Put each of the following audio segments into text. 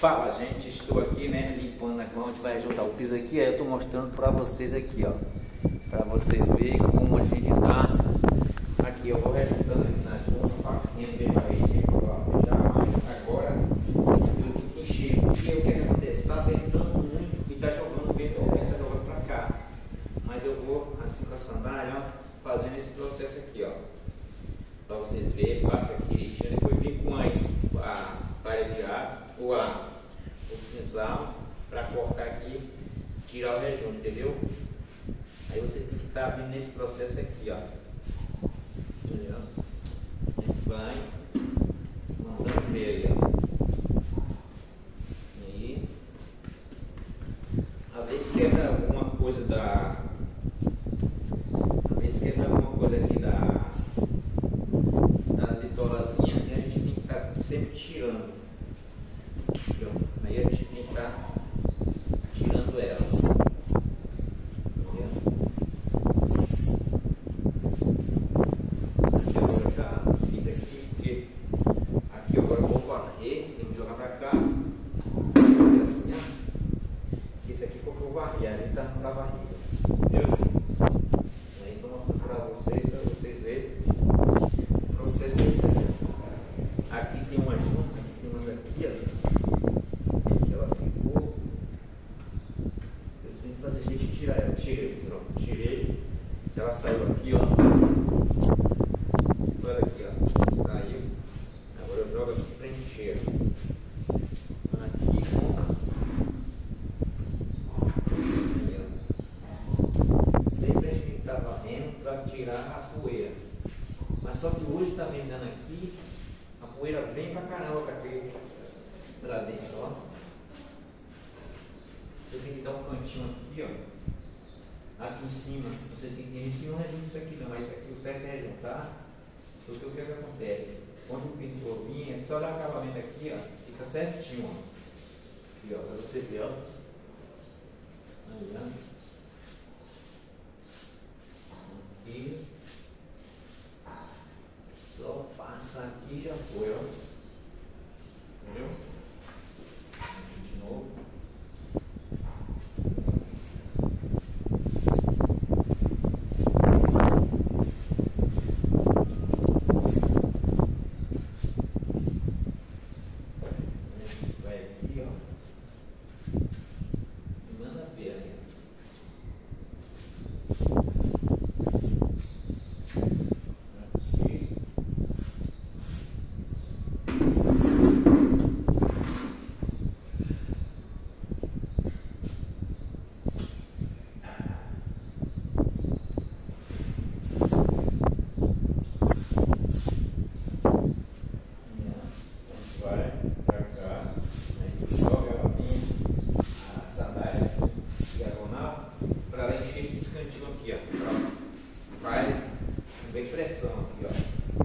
Fala gente, estou aqui né, limpando aqui, onde vai juntar o piso aqui, aí eu estou mostrando para vocês aqui, ó, para vocês verem como a gente tá. Aqui, eu vou rejuntando aqui na junta, faquinha bem aí, já, mas agora eu tenho que encher, porque o que acontece, está ventando muito e está jogando vento, o vento está jogando para cá, mas eu vou assim com a sandália, ó, fazendo esse processo aqui, ó, para vocês verem, passa aqui, depois vem com a, a palha de ar, ou a para cortar aqui, tirar o rejunto, entendeu? Aí você tem que estar tá abrindo nesse processo aqui, ó. Entendeu? A gente vai mandando ver aí, ó. Aí. Às vezes quebra alguma coisa da. Às vezes quebra alguma coisa aqui da. Da litolazinha e a gente tem que estar tá sempre tirando. Aí a gente tem que estar tá tirando ela. Aqui agora eu já fiz aqui, porque aqui agora eu vou varrer, tem que jogar pra cá. E assim, ó. Esse aqui foi que eu varri, ali tá, tá varrido. Entendeu? Aí tô mostrando pra vocês, pra vocês verem. Pra vocês verem. Aqui tem uma junta, aqui tem umas aqui, ó. Ela saiu aqui, ó. Olha aqui, ó. Saiu. Agora eu jogo aqui para encher. Aqui com. Aí, ó. Sempre a gente tá varrendo para tirar a poeira. Mas só que hoje tá vendendo aqui, a poeira vem pra caramba pra dentro, ó. Você tem que dar um cantinho aqui, ó aqui em cima, você tem que ter não é isso aqui não, mas isso aqui o certo é juntar, porque o que, é que acontece? Quando o pintor vinha, é só dar acabamento aqui, ó, fica certinho, ó. Aqui, ó, pra você ver, ó. Aí, ó. Aqui. Só passa aqui e já Tive pressão aqui, ó.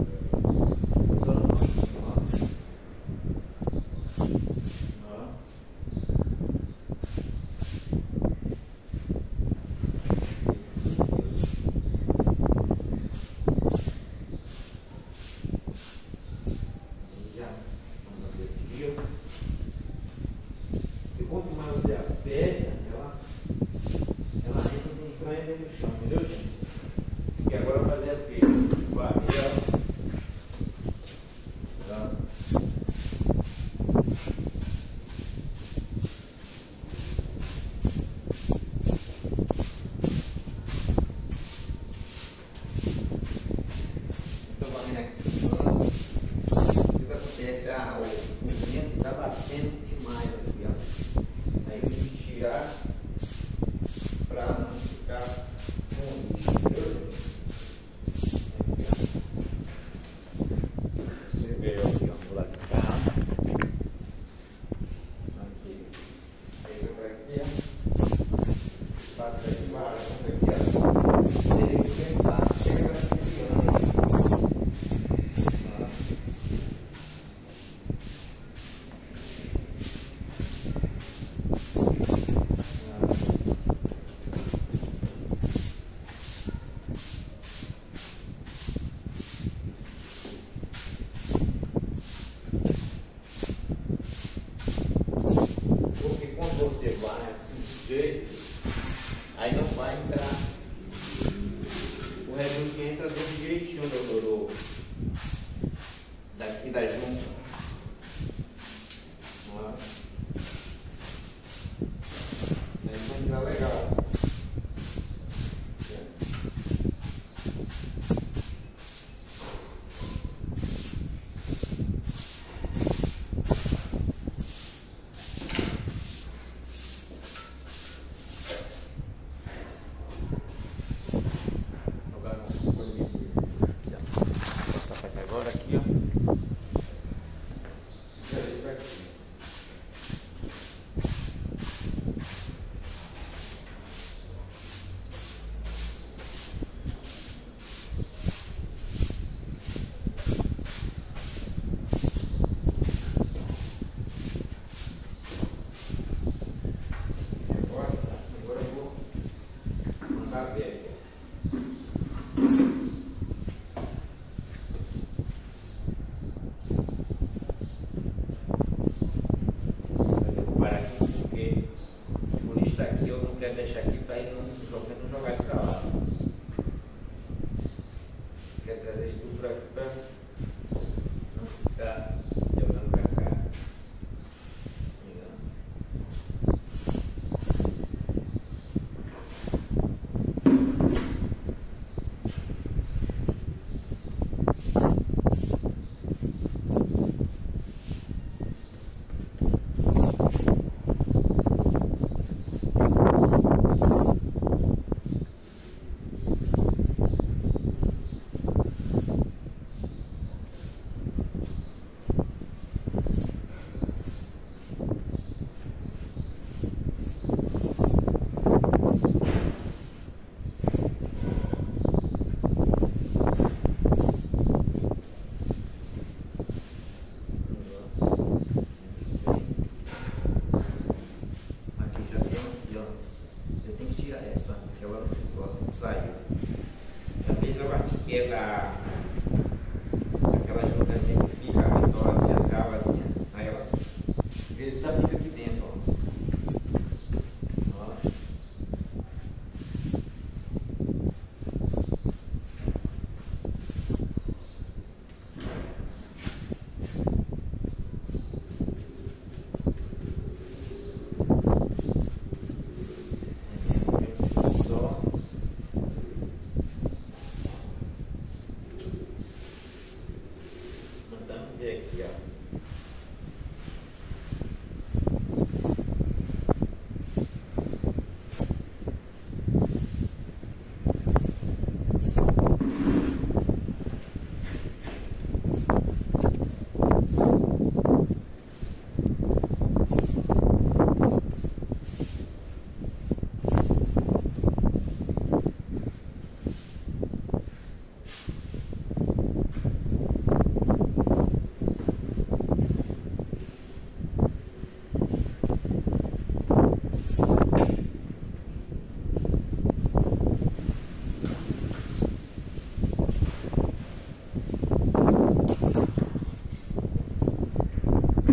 Quer deixar aqui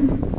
Amen.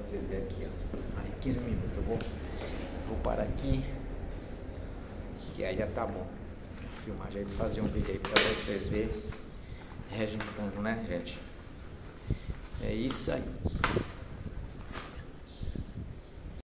Vocês verem aqui, ó. Aí 15 minutos eu vou, vou parar aqui. Que aí já tá bom. A filmagem de fazer um vídeo aí para vocês verem. Rejuntando, né, gente? É isso aí.